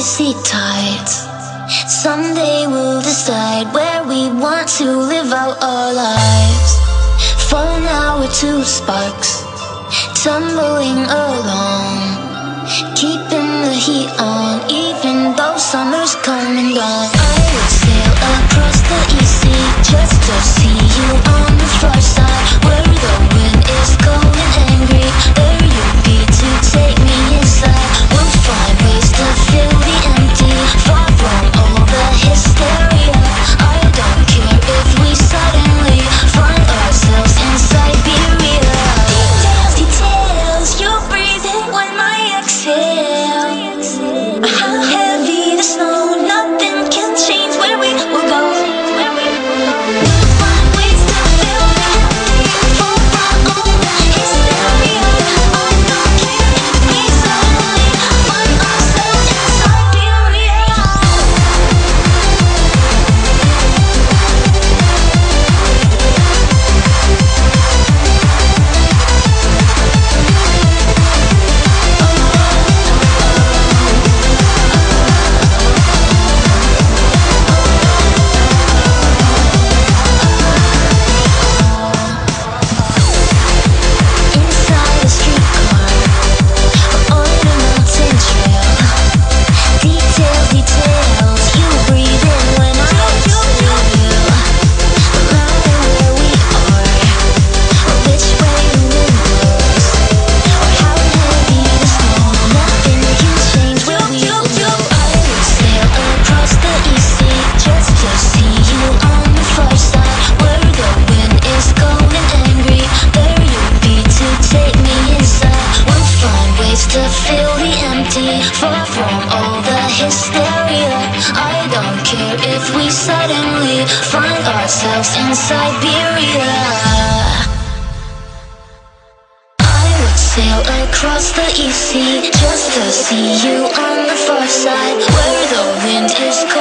icy tides. Someday we'll decide where we want to live out our lives. For now, we're two sparks tumbling along, keeping the heat on, even though summer's coming and gone. I would say. ourselves in Siberia. I would sail across the sea just to see you on the far side Where the wind is cold